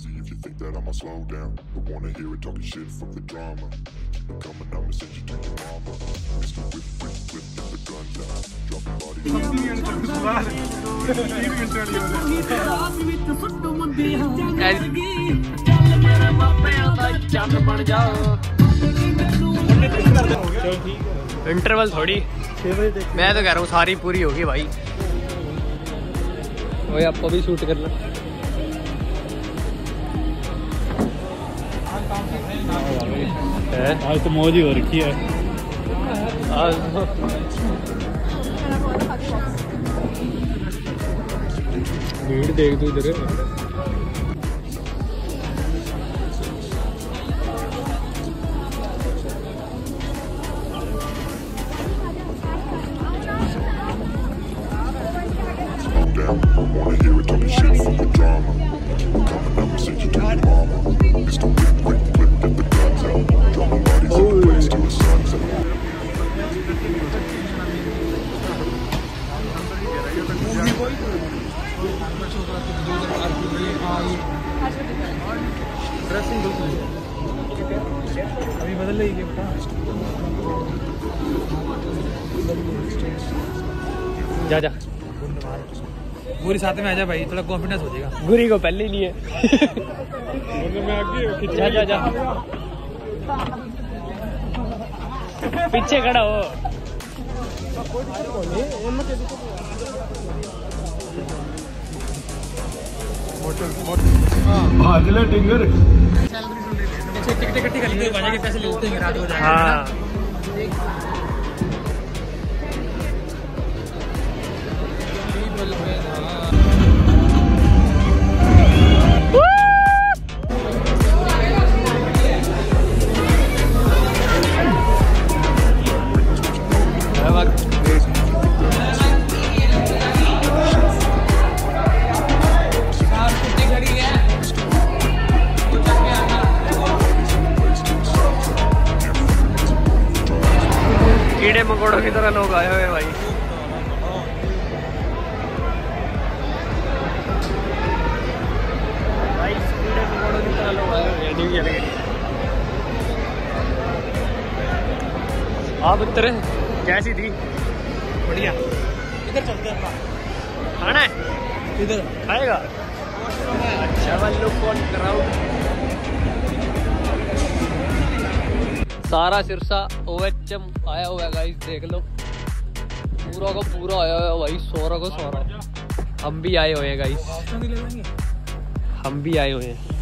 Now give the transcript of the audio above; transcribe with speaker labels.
Speaker 1: crazy if you think that I'ma slow down. I wanna hear it talking shit from the drama. Keep it coming, I'ma send you to your mama. Whip, whip, whip, the gun down.
Speaker 2: Drop body. Interval थोड़ी मैं तो कह रहा हूँ सारी पूरी होगी भाई वही आपको भी शूट करना है
Speaker 3: आज तो मौज ही हो रखी है आज
Speaker 2: भीड़ देख तू इधर
Speaker 1: down. Wanna hear it talking shit from the drama. Coming, I'ma
Speaker 3: अभी बदल रही है
Speaker 2: जा जा।
Speaker 3: पूरी साथ में आ जा भाई थोड़ा कॉन्फिडेंस हो जाएगा।
Speaker 2: गुरी को पहले ही लिए जा जा जा। पीछे खड़ा हो।
Speaker 3: भागला टिंगर टिकट इकट्ठी कर लेंगे बाजा पैसे लेते हैं। रात हो जाएगा
Speaker 2: कीड़े मकोड़ों की तरह लोग आए हुए भाई। भाई कीड़े मकोड़ों की तरह लोग आए हुए न्यू ईयर के आप उत्तर कैसी थी
Speaker 3: बढ़िया। इधर चलते हैं
Speaker 2: खाना है?
Speaker 3: इधर।
Speaker 2: खाएगा? अच्छा। वाल लोग कौन क्राउड सारा सिरसा ओएचएम आया हुआ है गाइस देख लो। पूरा का पूरा आया हुआ है भाई, सोरा को सोरा। हम भी आए हुए हैं गाइस हम भी आए हुए हैं।